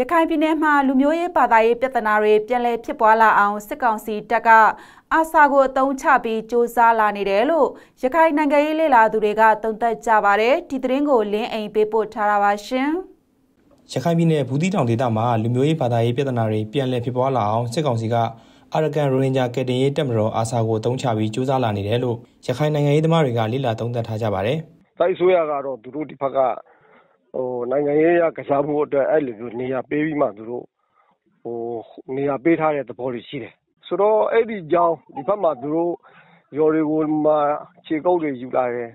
ရခိုင်ပြည်နယ်မှာလူမျိုးရေးဘာသာရေးပြဿနာတွေပြန်လည်ဖြစ်ပွားလာအောင်စစ်ကောင်စီတပ်ကအာဆာကိုအသုံးချပြီးစ조사လာနေတယ်လို့ရခိုင်နိုင်ငံရေးလေလာသူတွေကသုံးသပ်ကြပါတယ်ဒီသတင်းကိုလင်းအိမ်ပေးပို့ထားတာပါရှင်ရခိုင်ပြည်နယ်ဘူးတီတောင်ဒေသမှာလူမျိုးရေးဘာသာရေးပြဿနာတွေပြန်လည်ဖြစ်ပွားလာအောင်စစ်ကောင်စီကအာရကန်ရိုဟင်ဂျာကယ်တင်ရေးတပ်မတော်အာဆာကိုအသုံးချပြီးစ조사လာနေတယ်လို့ရခိုင်နိုင်ငံရေးသမားတွေကလေ့လာသုံးသပ်ထားကြပါတယ်။တိုက်ဆိုရကတော့သူတို့ဒီဘက်ကဟို နိုင်ငံရေးရကစားမှုအတွက် အဲ့လိုမျိုး နေရာပေးပြီးမှ သူတို့ဟိုနေရာပေးထားတဲ့ သဘောတွေရှိတယ် ဆိုတော့ အဲ့ဒီကြောင်း ဒီဘက်မှာ သူတို့ရော်တွေကိုမှခြေကုပ်တွေယူလာတယ်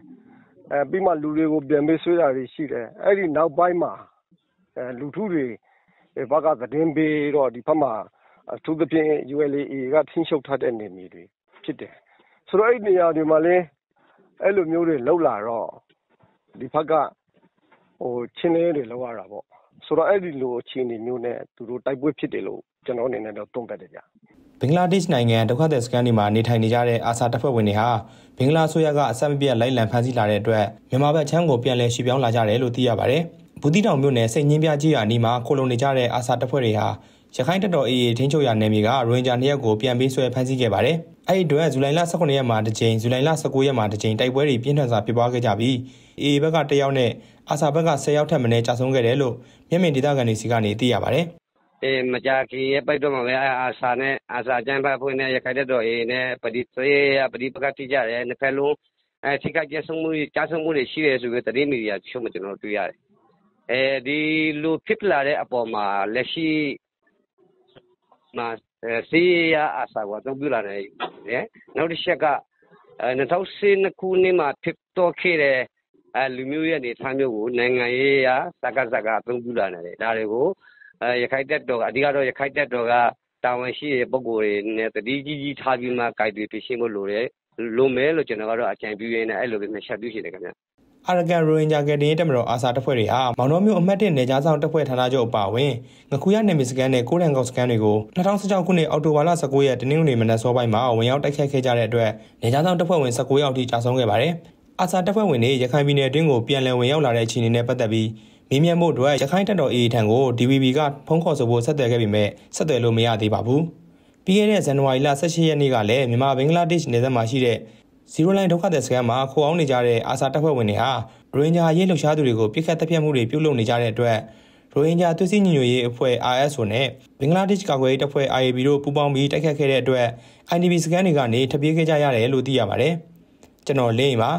အဲပြီးမှ လူတွေကို ပြန်ပေးဆွေးတာတွေရှိတယ် အဲ့ဒီနောက်ပိုင်းမှာအဲလူထုတွေဘက်က သတင်းပေးတော့ ဒီဘက်မှာ အထူးသဖြင့် ULA ကထင်းရှုပ်ထားတဲ့နေမြေတွေဖြစ်တယ် ဆိုတော့ အဲ့နေရာတွေမှာလည်း အဲ့လိုမျိုးတွေလောက်လာတော့ ဒီဘက်ကဟို ချင်းလေးတွေလောက်ရတာပေါ့ ဆိုတော့ အဲ့ဒီလိုအခြေအနေမျိုးနဲ့ သူတို့ တိုက်ပွဲဖြစ်တယ်လို့ ကျွန်တော်အနေနဲ့တော့ သုံးသပ်တယ်ဗျ ဘင်္ဂလားဒေ့ရှ်နိုင်ငံ ဒုက္ခသည်စခန်းတွေမှာ နေထိုင်နေကြတဲ့အာဆာတပ်ဖွဲ့ဝင်တွေဟာ ဘင်္ဂလားဆိုရက အဆက်မပြတ် လိုက်လံဖမ်းဆီးလာတဲ့အတွက် မြန်မာဘက်ချမ်းကို ပြန်လည်ရှေ့ပြောင်းလာကြတယ်လို့ သိရပါတယ်။ဘူးတီတောင်မြို့နယ် စိတ်ငင်းပြကြီးရာအနီးမှာ ခိုလုံနေကြတဲ့အာဆာတပ်ဖွဲ့တွေဟာ ရခိုင်တပ်တော်အေအေထင်းချုပ်ရာနယ်မြေကရိုဟင်ဂျာနှစ်ယောက်ကိုပြန်ပေးဆွဲဖမ်းဆီးခဲ့ပါတယ်။အဲ့ဒီအတွက်ဇူလိုင်လ18ရက်မှာတစ်ကြိမ်ဇူလိုင်လ19ရက်မှာတစ်ကြိမ်တိုက်ပွဲတွေပြင်းထန်စွာဖြစ်ပွားခဲ့ကြပြီးအေအေဘက်က1ယောက်နဲ့အာဆာဘက်က10ယောက်ထက်မနည်းကြာဆုံးခဲ့တယ်လို့မျက်မြင်ဒေသခံတွေစီကနေသိရပါတယ်။အေးမကြခင်ရဲ့ပိုက်တော့မှာပဲအာဆာနဲ့အာဆာကျန်းဖတ်ဖွင့်နဲ့ရခိုင်တပ်တော်အေနဲ့ပဒီဆွေးပဒီပကတိကြတယ်နှစ်ဖက်လုံးအဲထိခိုက်ကြဆုံးမှုကြားဆုံးမှုတွေရှိတယ်ဆိုပြီးသတင်းမီဒီယာချုပ်မှကျွန်တော်တွေ့ရတယ်။အဲဒီလိုဖြစ်လာတဲ့အပေါ်မှာလက်ရှိ မှာစီးရအာဆာကို အသုံးပြုလာတယ်။နောက်တစ်ချက်က2012ခုနှစ်မှာ ဖြစ်တော့ခဲ့တဲ့ လူမျိုးရေးအနေအထားမျိုးကို နိုင်ငံရေးအရ စကစက အသုံးပြုလာနေတယ်။ဒါတွေကို ရခိုင့်တပ်တော်ကအဓိကတော့ ရခိုင့်တပ်တော်က တာဝန်ရှိတဲ့ ပုဂ္ဂိုလ်တွေနဲ့ သတိကြီးကြီးထားပြီးမှ ကိုင်တွယ်ဖြေရှင်းဖို့ လိုတယ်။လိုမယ်လို့ ကျနော်ကတော့ အကြံပြုရင်းနဲ့ အဲ့လိုပဲနှစ်ချက်ပြုချင်တယ်ခင်ဗျ အာရကန်ရိုဟင်ဂျာကယ်တင်ရေးတပ်မတော်အာဆာတပ်ဖွဲ့တွေဟာမောင်နှောမြို့အမှတ်၁နယ်ကြားဆောင်တပ်ဖွဲ့ဌာနချုပ်အပါအဝင်ငခုရနယ်မြေစကန်နဲ့ကိုရန်ကောက်စကန်တွေကို2016ခုနှစ်အောက်တိုဘာလ19ရက်တနင်္ဂနွေမနက်စောပိုင်းမှာဝင်ရောက်တိုက်ခိုက်ခဲ့ကြတဲ့အတွက်နယ်ကြားဆောင်တပ်ဖွဲ့ဝင်19ယောက်ထိကြာဆုံးခဲ့ပါတယ်။အာဆာတပ်ဖွဲ့ဝင်တွေရခိုင်ပြည်နယ်အတွင်းကိုပြန်လည်ဝင်ရောက်လာတဲ့အခြေအနေနဲ့ပတ်သက်ပြီးမေးမြန်းမှုအတွက်ရခိုင်တပ်တော် AA ထံကို DVB ကဖုန်းခေါ်ဆိုဖို့ဆက်သွယ်ခဲ့ပေမဲ့ဆက်သွယ်လို့မရသေးပါဘူး။ပြီးခဲ့တဲ့ဇန်နဝါရီလ18ရက်နေ့ကလည်းမြန်မာဘင်္ဂလားဒေ့ရှ်နယ်စပ်မှာရှိတဲ့ ဇီရိုလိုင်းဒုက္ခသည်စခန်းမှာခိုအောင်နေကြတဲ့အာဆာတပ်ဖွဲ့ဝင်တွေဟာရိုဟင်ဂျာရေးလှုပ်ရှားသူတွေကိုပြစ်ခတ်တပ်ဖြတ်မှုတွေပြုလုပ်နေကြတဲ့အတွက်ရိုဟင်ဂျာသွေးစည်းညီညွတ်ရေးအဖွဲ့ RSO နဲ့ဘင်္ဂလားဒေ့ရှ်ကာကွယ်ရေးတပ်ဖွဲ့ IAB တို့ပူးပေါင်းပြီးတိုက်ခတ်ခဲ့တဲ့အတွက် IDP စခန်းတွေကနေထပ်ပြေးခဲ့ကြရတယ်လို့သိရပါတယ်။ကျွန်တော်လင်းပါ